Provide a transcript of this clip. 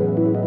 Música